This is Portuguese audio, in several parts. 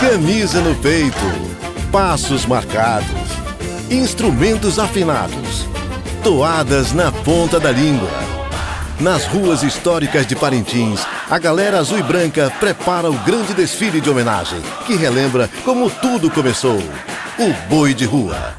Camisa no peito, passos marcados, instrumentos afinados, toadas na ponta da língua. Nas ruas históricas de Parintins, a galera azul e branca prepara o grande desfile de homenagem, que relembra como tudo começou: o boi de rua.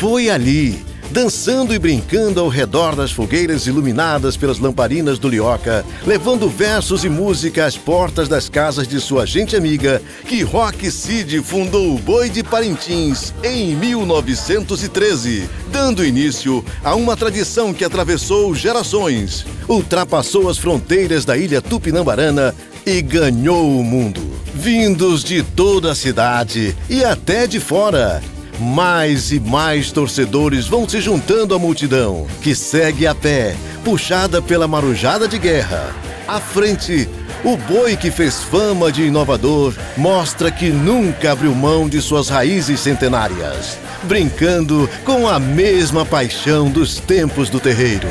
Foi ali dançando e brincando ao redor das fogueiras iluminadas pelas lamparinas do Lioca, levando versos e música às portas das casas de sua gente amiga, que Rock Cid fundou o Boi de Parintins em 1913, dando início a uma tradição que atravessou gerações, ultrapassou as fronteiras da ilha Tupinambarana e ganhou o mundo. Vindos de toda a cidade e até de fora, mais e mais torcedores vão se juntando à multidão, que segue a pé, puxada pela marujada de guerra. À frente, o boi que fez fama de inovador mostra que nunca abriu mão de suas raízes centenárias, brincando com a mesma paixão dos tempos do terreiro.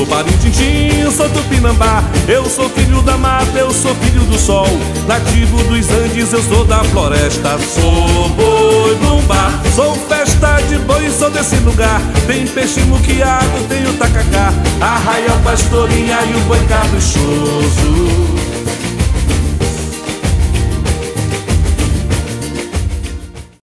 Sou Parintintim, sou Tupinambá Eu sou filho da mata, eu sou filho do sol. Nativo dos Andes, eu sou da floresta Sou boi bumbá, sou festa de boi, sou desse lugar. Tem peixe muquiado, tem o tacacá. Arraial, pastorinha e o boi caprichoso